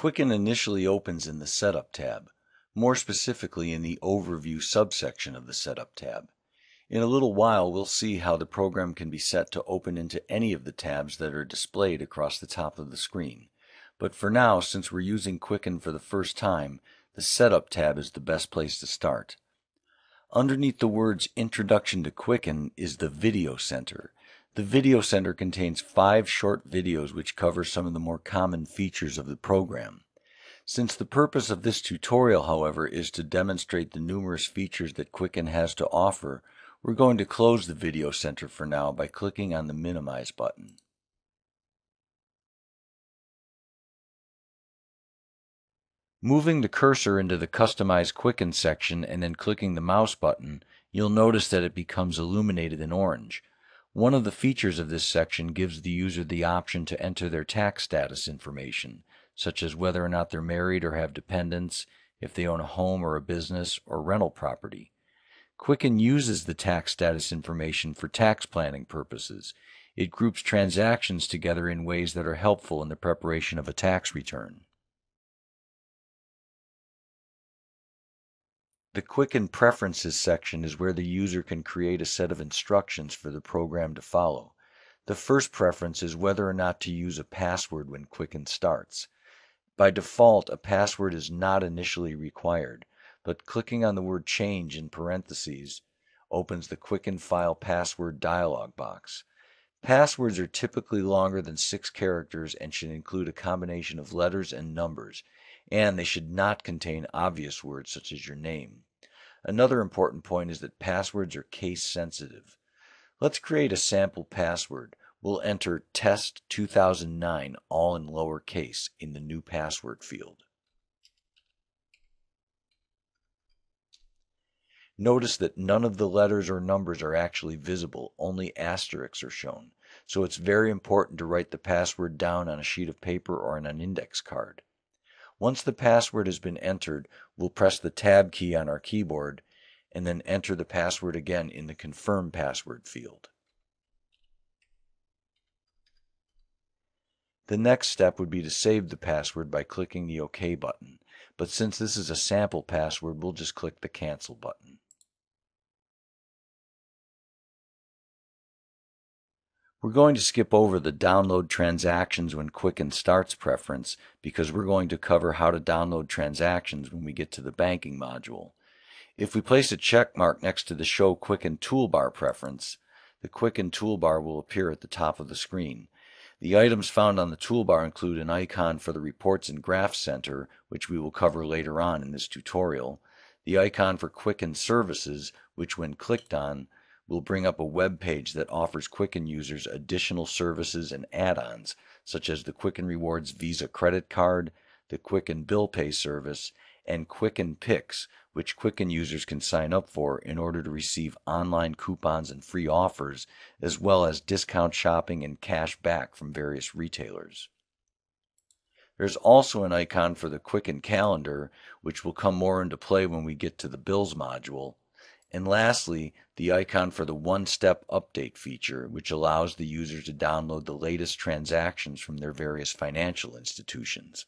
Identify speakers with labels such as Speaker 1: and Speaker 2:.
Speaker 1: Quicken initially opens in the Setup tab, more specifically in the Overview subsection of the Setup tab. In a little while we'll see how the program can be set to open into any of the tabs that are displayed across the top of the screen. But for now, since we're using Quicken for the first time, the Setup tab is the best place to start. Underneath the words Introduction to Quicken is the Video Center. The Video Center contains five short videos which cover some of the more common features of the program. Since the purpose of this tutorial, however, is to demonstrate the numerous features that Quicken has to offer, we're going to close the Video Center for now by clicking on the Minimize button. Moving the cursor into the Customize Quicken section and then clicking the mouse button, you'll notice that it becomes illuminated in orange. One of the features of this section gives the user the option to enter their tax status information, such as whether or not they're married or have dependents, if they own a home or a business, or rental property. Quicken uses the tax status information for tax planning purposes. It groups transactions together in ways that are helpful in the preparation of a tax return. The Quicken Preferences section is where the user can create a set of instructions for the program to follow. The first preference is whether or not to use a password when Quicken starts. By default, a password is not initially required, but clicking on the word change in parentheses opens the Quicken File Password dialog box. Passwords are typically longer than six characters and should include a combination of letters and numbers and they should not contain obvious words such as your name. Another important point is that passwords are case sensitive. Let's create a sample password. We'll enter test 2009 all in lowercase in the new password field. Notice that none of the letters or numbers are actually visible, only asterisks are shown. So it's very important to write the password down on a sheet of paper or on an index card. Once the password has been entered, we'll press the Tab key on our keyboard and then enter the password again in the Confirm Password field. The next step would be to save the password by clicking the OK button, but since this is a sample password, we'll just click the Cancel button. We're going to skip over the download transactions when Quicken starts preference because we're going to cover how to download transactions when we get to the banking module. If we place a check mark next to the Show Quicken Toolbar preference, the Quicken toolbar will appear at the top of the screen. The items found on the toolbar include an icon for the Reports and Graphs Center, which we will cover later on in this tutorial, the icon for Quicken Services, which when clicked on will bring up a web page that offers Quicken users additional services and add-ons, such as the Quicken Rewards Visa credit card, the Quicken Bill Pay service, and Quicken Picks, which Quicken users can sign up for in order to receive online coupons and free offers, as well as discount shopping and cash back from various retailers. There's also an icon for the Quicken Calendar, which will come more into play when we get to the Bills module, and lastly, the icon for the one-step update feature, which allows the user to download the latest transactions from their various financial institutions.